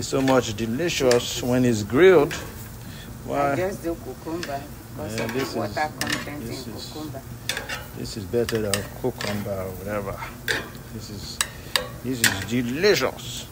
It's so much delicious when it's grilled. Why? I Just do cucumber because Yeah, of this the water is- content this in is- cucumber. This is better than cucumber or whatever. This is this is delicious.